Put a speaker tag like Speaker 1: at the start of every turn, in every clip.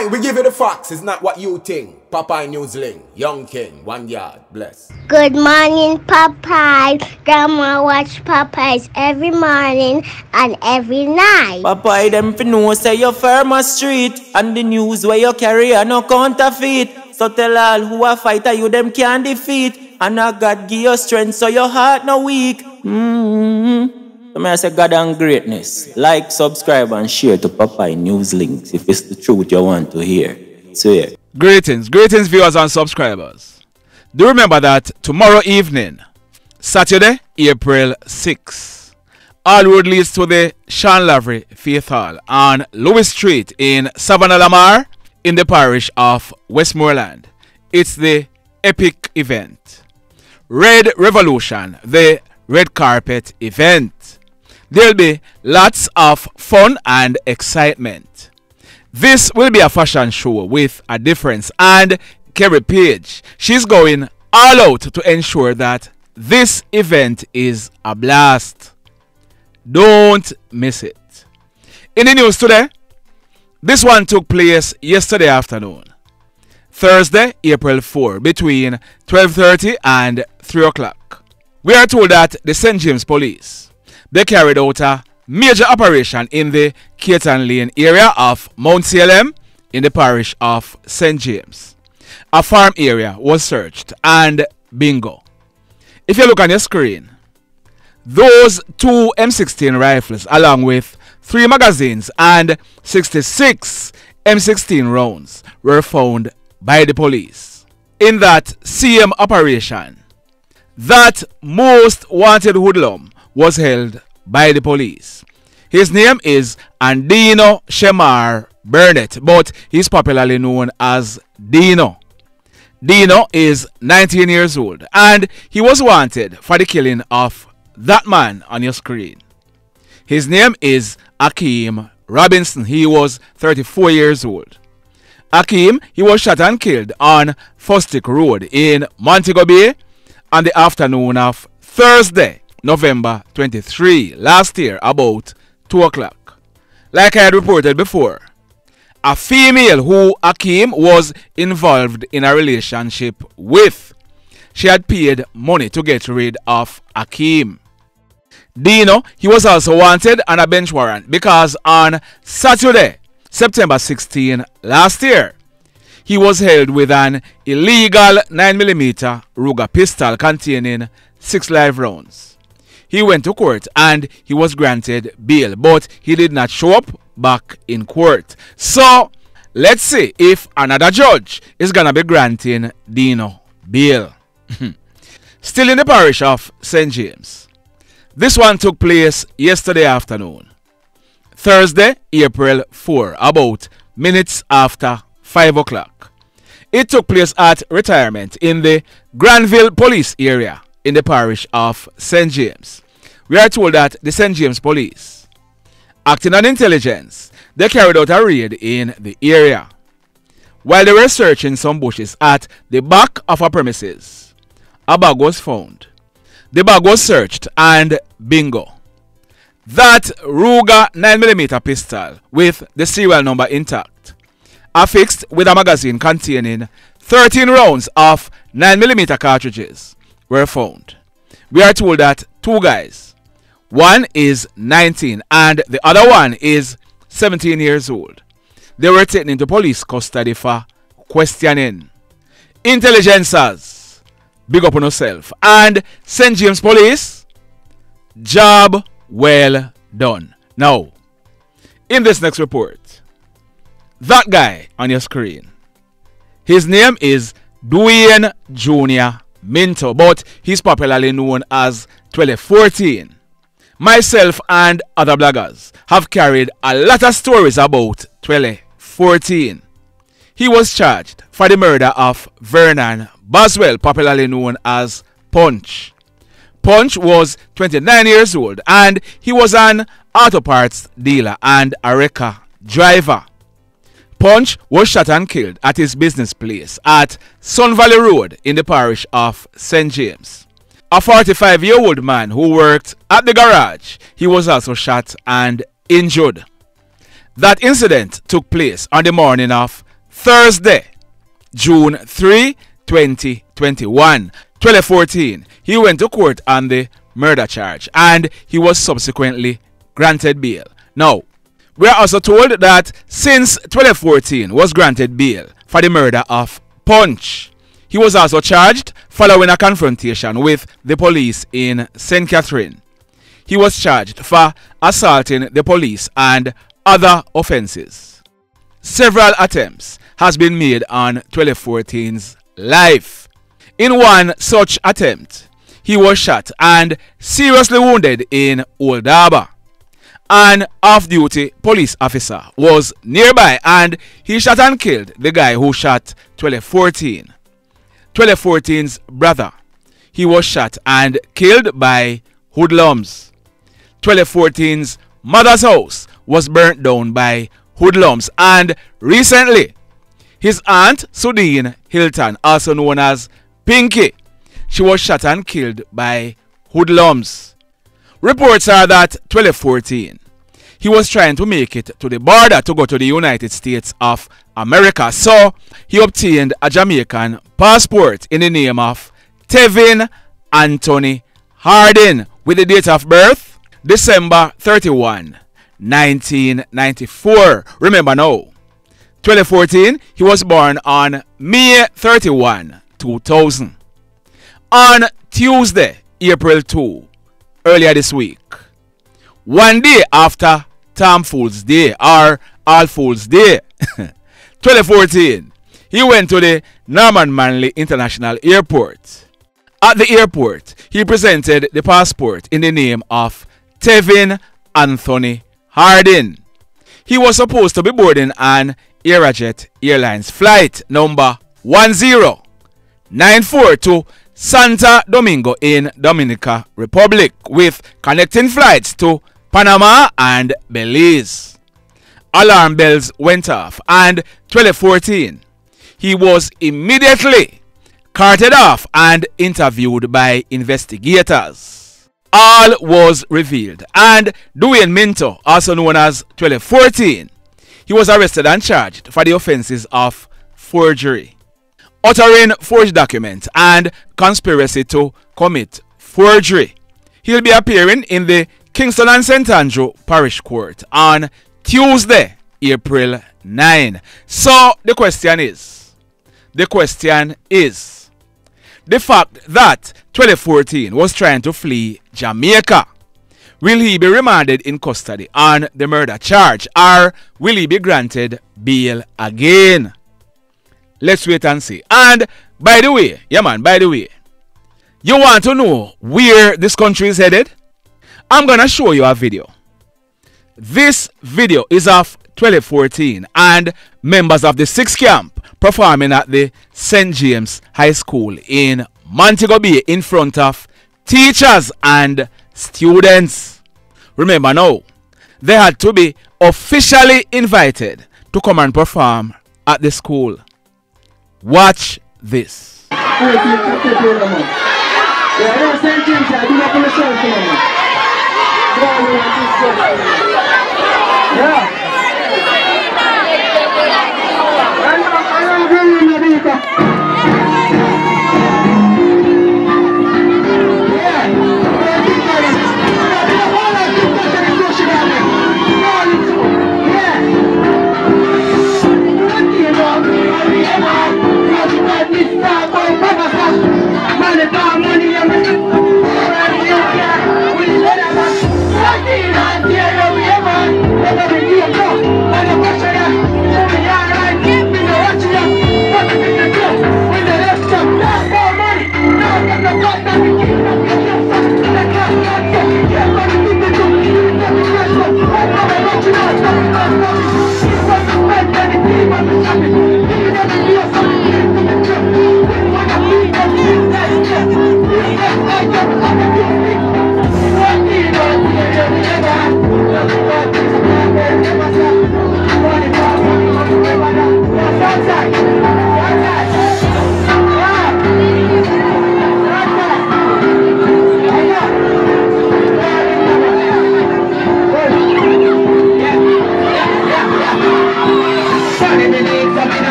Speaker 1: Aye, we give you the facts. It's not what you think. Popeye NewzLynx, Young King, one yard, bless.
Speaker 2: Good morning, Popeye. Grandma watch Popeyes every morning and every night.
Speaker 3: Popeye them fi know say you firm a street And the news where you carry are no counterfeit So tell all who a fighter you them can defeat And a God give you strength so your heart no weak mm-hmm. So may I say God and greatness Like, subscribe and share to Popeye NewzLynx If it's the truth you want to hear So yeah
Speaker 4: Greetings, greetings viewers and subscribers. Do remember that tomorrow evening, Saturday, April 6, all road leads to the Sean Lavery Faith Hall on Lewis Street in Savanna-la-Mar in the parish of Westmoreland. It's the epic event. Red Revolution, the red carpet event. There'll be lots of fun and excitement. This will be a fashion show with a difference. And Kerry Page, she's going all out to ensure that this event is a blast. Don't miss it. In the news today, this one took place yesterday afternoon. Thursday, April 4, between 12.30 and 3 o'clock. We are told that the St. James Police, they carried out a major operation in the Caton Lane area of Mount Salem in the parish of St. James. A farm area was searched and bingo. If you look on your screen, those two M16 rifles along with three magazines and 66 M16 rounds were found by the police. In that CM operation, that most wanted hoodlum was held by the police. His name is Andeno Shemar Burnett, but he's popularly known as Deno. Deno is 19 years old and he was wanted for the killing of that man on your screen. His name is Ackeem Robinson. He was 34 years old. Ackeem, he was shot and killed on Fosdick Road in Montego Bay on the afternoon of Thursday, November 23, last year, about 2 o'clock. Like I had reported before, a female who Ackeem was involved in a relationship with, she had paid money to get rid of Ackeem. Deno, he was also wanted on a bench warrant because on Saturday, September 16 last year, he was held with an illegal 9mm Ruger pistol containing 6 live rounds. He went to court and he was granted bail, but he did not show up back in court. So, let's see if another judge is gonna be granting Deno bail. Still in the parish of St. James. This one took place yesterday afternoon. Thursday, April 4, about minutes after 5 o'clock. It took place at retirement in the Granville Police area in the parish of St. James. We are told that the St. James Police, acting on intelligence, they carried out a raid in the area. While they were searching some bushes at the back of a premises, a bag was found. The bag was searched and bingo. That Ruger 9mm pistol with the serial number intact, affixed with a magazine containing 13 rounds of 9mm cartridges, were found. We are told that two guys, one is 19 and the other one is 17 years old, they were taken into police custody for questioning. Intelligencers, big up on yourself. And St. James Police, job well done. Now, in this next report, that guy on your screen, his name is Dwayne Jr. Minto, but he's popularly known as 1214. Myself and other bloggers have carried a lot of stories about 1214. He was charged for the murder of Vernon Boswell, popularly known as Punch. Punch was 29 years old and he was an auto parts dealer and a wrecker driver. Punch was shot and killed at his business place at Sun Valley Road in the parish of St. James. A 45 year old man who worked at the garage, he was also shot and injured. That incident took place on the morning of Thursday, June 3, 2021. 1214, he went to court on the murder charge and he was subsequently granted bail. Now, we are also told that since 1214 was granted bail for the murder of Punch. He was also charged following a confrontation with the police in St. Catherine. He was charged for assaulting the police and other offences. Several attempts has been made on 1214's life. In one such attempt, he was shot and seriously wounded in Old Harbour. An off-duty police officer was nearby and he shot and killed the guy who shot 1214. 1214's brother. He was shot and killed by hoodlums. 1214's mother's house was burnt down by hoodlums and recently his aunt Sudeen Hylton, also known as Pinky, she was shot and killed by hoodlums. Reports are that 1214 he was trying to make it to the border to go to the United States of America. So he obtained a Jamaican passport in the name of Tevin Anthony Harding with the date of birth December 31, 1994. Remember now, 2014, he was born on May 31, 2000. On Tuesday, April 2, earlier this week, one day after Tom Fool's Day or All Fool's Day. 1214, he went to the Norman Manley International Airport. At the airport, he presented the passport in the name of Tevin Anthony Harding. He was supposed to be boarding an Arajet Airlines flight number 1094 to Santo Domingo in Dominica Republic with connecting flights to Panama and Belize. Alarm bells went off and 1214 he was immediately carted off and interviewed by investigators. All was revealed and Dwayne Minto, also known as 1214, he was arrested and charged for the offenses of forgery, uttering forged documents and conspiracy to commit forgery. He'll be appearing in the Kingston and St. Andrew Parish Court on Tuesday, April 9. So the question is, the question is, the fact that 1214 was trying to flee Jamaica, will he be remanded in custody on the murder charge or will he be granted bail again? Let's wait and see. And by the way, yeah man, by the way, you want to know where this country is headed? I'm gonna show you a video. This video is of 1214 and members of the 6th camp performing at the St. James High School in Montego Bay in front of teachers and students. Remember now, they had to be officially invited to come and perform at the school. Watch this.
Speaker 5: Money,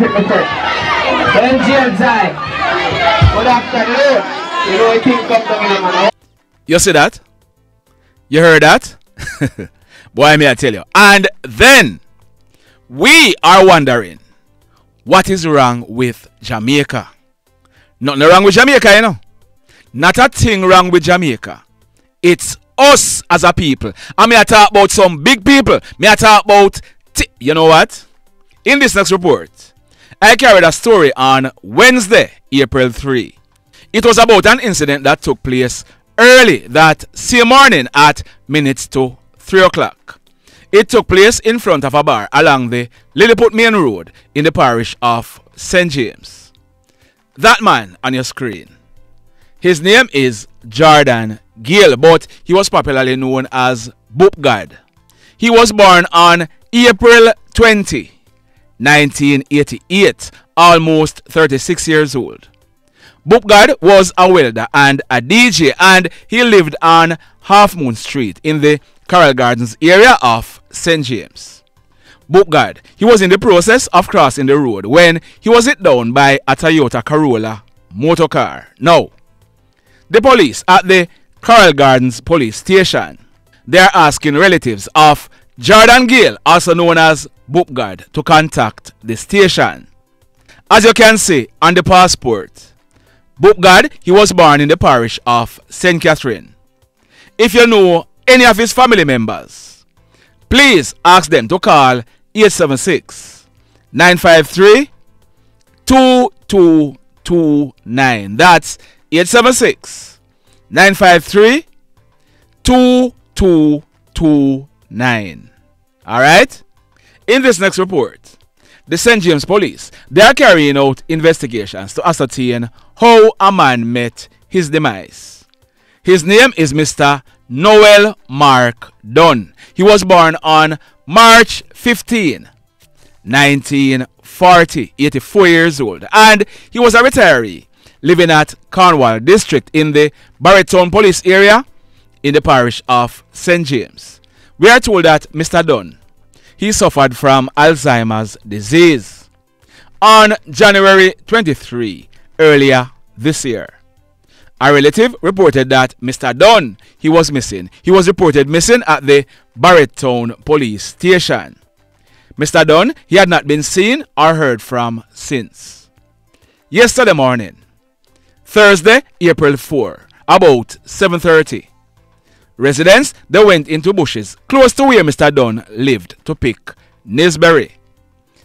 Speaker 5: Good afternoon. You know, I think come down
Speaker 4: You see that? You heard that? Boy, may I tell you. And then we are wondering what is wrong with Jamaica. Nothing wrong with Jamaica, you know. Not a thing wrong with Jamaica. It's us as a people. I may I talk about some big people. May I talk about, you know what? In this next report, I carried a story on Wednesday, April 3. It was about an incident that took place early that same morning at minutes to 3 o'clock. It took place in front of a bar along the Lilliput Main Road in the parish of St. James. That man on your screen, his name is Jordan Gayle, but he was popularly known as Bup Gad. He was born on April 20, 1988, almost 36 years old. Gad was a welder and a DJ, and he lived on Half Moon Street in the Coral Gardens area of St. James. Gad, he was in the process of crossing the road when he was hit down by a Toyota Corolla motor car. Now, the police at the Coral Gardens police station, they are asking relatives of Jordan Gayle, also known as Bup Gad, to contact the station. As you can see on the passport, Bup Gad, he was born in the parish of St. Catherine. If you know any of his family members, please ask them to call 876 953 2229. That's 876 953 2229. Alright? In this next report, the St. James Police, they are carrying out investigations to ascertain how a man met his demise. His name is Mr. Noel Mark Dunn. He was born on March 15, 1940, 84 years old, and he was a retiree living at Cornwall District in the Barrettown Police area in the parish of St. James. We are told that Mr. Dunn, he suffered from Alzheimer's disease on January 23 earlier this year. A relative reported that Mr. Dunn, he was missing. He was reported missing at the Barrettown police station. Mr. Dunn, he had not been seen or heard from since. Yesterday morning, Thursday, April 4, about 7.30, residents, they went into bushes close to where Mr. Dunn lived to pick naseberry.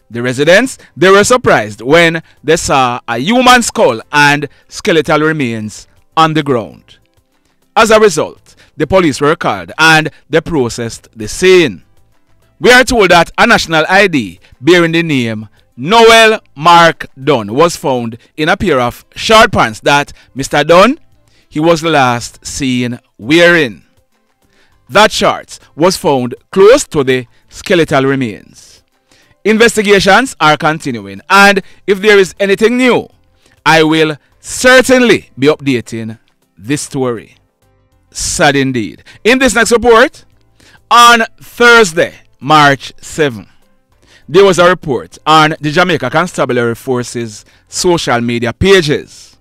Speaker 4: The residents, they were surprised when they saw a human skull and skeletal remains on the ground. As a result, the police were called and they processed the scene. We are told that a national ID bearing the name Noel Mark Dunn was found in a pair of short pants that Mr. Dunn he was last seen wearing. That shorts was found close to the skeletal remains. Investigations are continuing and if there is anything new, I will certainly be updating this story. Sad indeed. In this next report, on Thursday, March 7, there was a report on the Jamaica Constabulary Force's social media pages.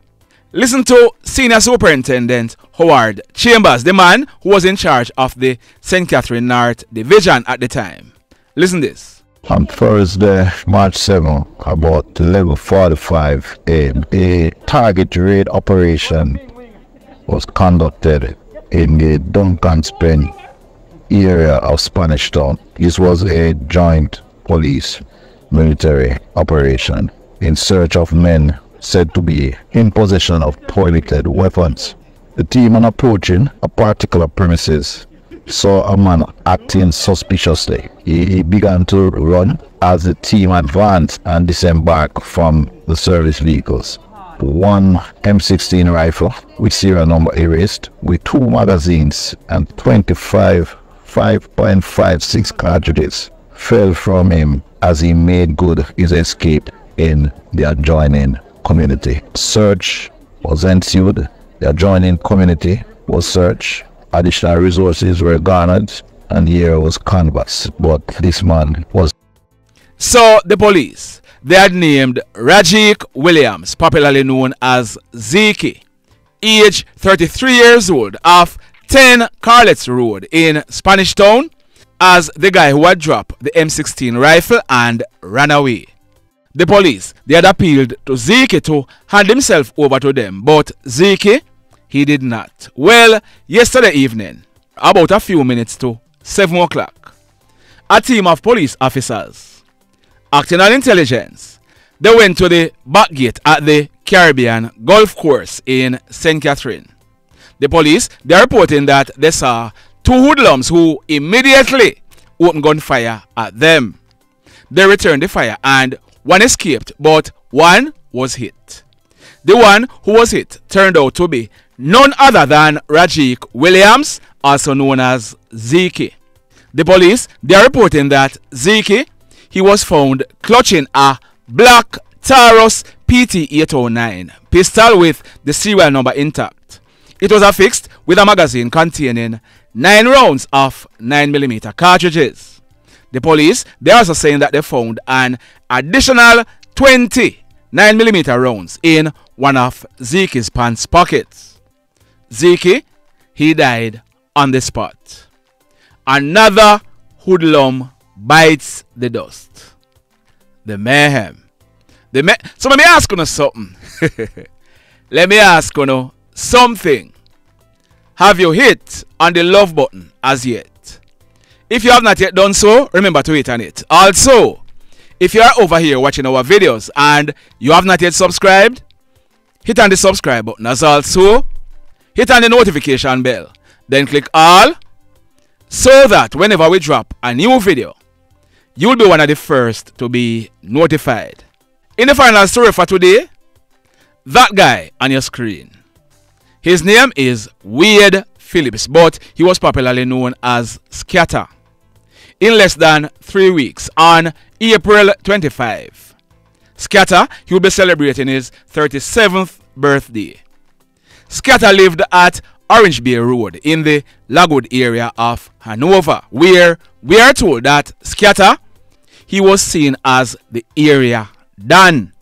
Speaker 4: Listen to Senior Superintendent Howard Chambers, the man who was in charge of the St. Catherine North Division at the time. Listen this.
Speaker 6: On Thursday, March 7, about 11.45 a.m., a target raid operation was conducted in the Duncan Spring area of Spanish Town. This was a joint police military operation in search of men said to be in possession of toileted weapons. The team on approaching a particular premises saw a man acting suspiciously. He, he began to run as the team advanced and disembarked from the service vehicles. One M16 rifle with serial number erased with two magazines and 25 5.56 cartridges fell from him as he made good his escape in the adjoining community. Search was ensued. The adjoining community was searched additional resources were garnered and here was canvas but this man was
Speaker 4: so the police they had named Rageek Williams, popularly known as Zeke, age 33 years old, of 10 Carlets Road in Spanish Town, as the guy who had dropped the M16 rifle and ran away. The police, they had appealed to Zeke to hand himself over to them, but Zeke, he did not. Well, yesterday evening, about a few minutes to 7 o'clock, a team of police officers acting on intelligence, they went to the back gate at the Caymanas Golf Course in St. Catherine. The police, they're reporting that they saw two hoodlums who immediately opened gunfire at them. They returned the fire and one escaped, but one was hit. The one who was hit turned out to be none other than Rageek Williams, also known as Zeke. The police, they are reporting that Zeke he was found clutching a black Taurus PT-809 pistol with the serial number intact. It was affixed with a magazine containing 9 rounds of 9mm cartridges. The police, they are also saying that they found an additional 20 9mm rounds in one of Zeke's pants pockets. Zeke, he died on the spot. Another hoodlum bites the dust. The mayhem. The may so let me ask you something. let me ask you something. Have you hit on the love button as yet? If you have not yet done so, remember to hit on it. Also, if you are over here watching our videos and you have not yet subscribed, hit on the subscribe button as also hit on the notification bell. Then click all so that whenever we drop a new video, you'll be one of the first to be notified. In the final story for today, that guy on your screen. His name is Wayde Phillips, but he was popularly known as Skatta. In less than three weeks, on April 25, Skatta, he will be celebrating his 37th birthday. Skatta lived at Orange Bay Road in the Logwood area of Hanover, where we are told that Skatta he was seen as the area Don.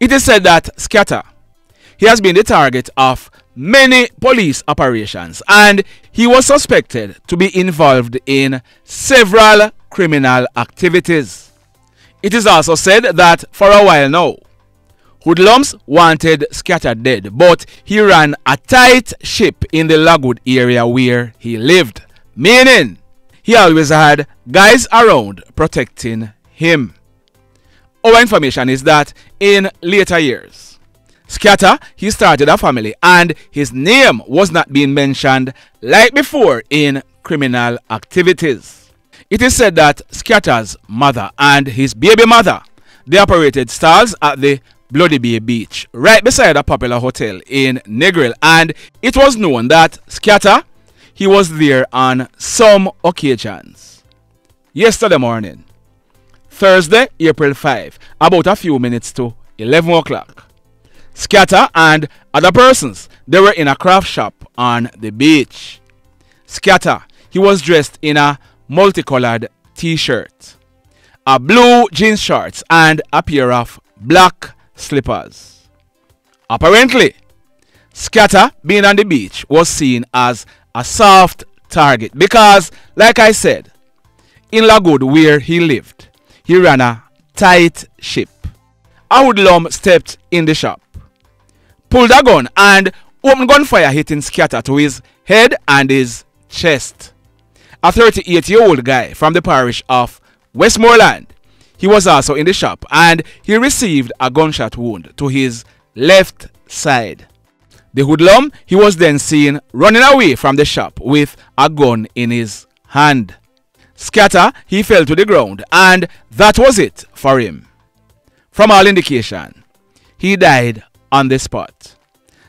Speaker 4: It is said that Skatta, he has been the target of many police operations and he was suspected to be involved in several criminal activities. It is also said that for a while now, Hoodlums wanted scattered dead, but he ran a tight ship in the Logwood area where he lived, meaning he always had guys around protecting him. Our information is that in later years, Skatta, he started a family and his name was not being mentioned like before in criminal activities. It is said that Skatta's mother and his baby mother, they operated stalls at the Bloody Bay Beach, right beside a popular hotel in Negril and it was known that Skatta he was there on some occasions. Yesterday morning, Thursday, April 5, about a few minutes to 11 o'clock, Skatta and other persons, they were in a craft shop on the beach. Skatta, he was dressed in a multicolored t-shirt, a blue jeans shorts and a pair of black slippers. Apparently, Skatta being on the beach was seen as a soft target because, like I said, in Logwood where he lived, he ran a tight ship. A hoodlum stepped in the shop, pulled a gun, and opened gunfire hitting Skatta to his head and his chest. A 38 year old guy from the parish of Westmoreland. He was also in the shop and he received a gunshot wound to his left side. The hoodlum, he was then seen running away from the shop with a gun in his hand. Skatta, he fell to the ground and that was it for him. From all indication, he died on the spot.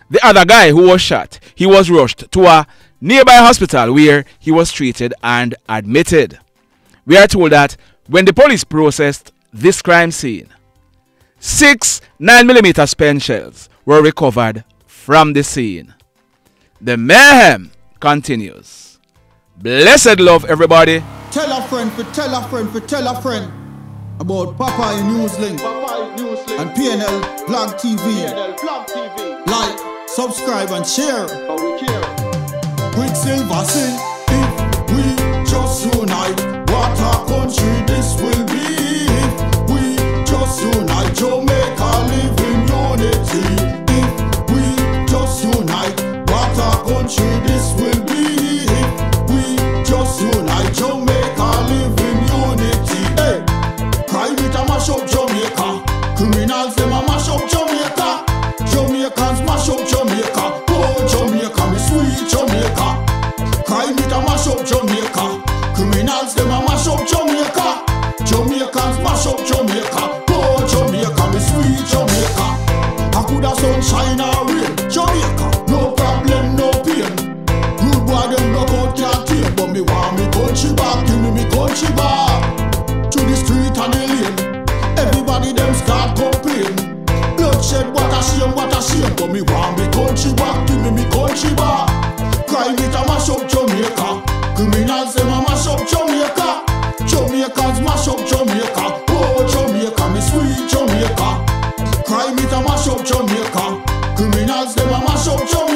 Speaker 4: The other guy who was shot, he was rushed to a nearby hospital where he was treated and admitted. We are told that when the police processed this crime scene, six 9mm spent shells were recovered from the scene. The mayhem continues. Blessed love, everybody.
Speaker 7: Tell a friend, tell a friend, tell a friend about Popeye NewzLynx and PNL Blog TV. Like, subscribe, and share. Quicksilver sing if we just unite. What a country this will be if we just unite. Jamaica live in unity if we just unite. What a country this Criminals, them a mash up jump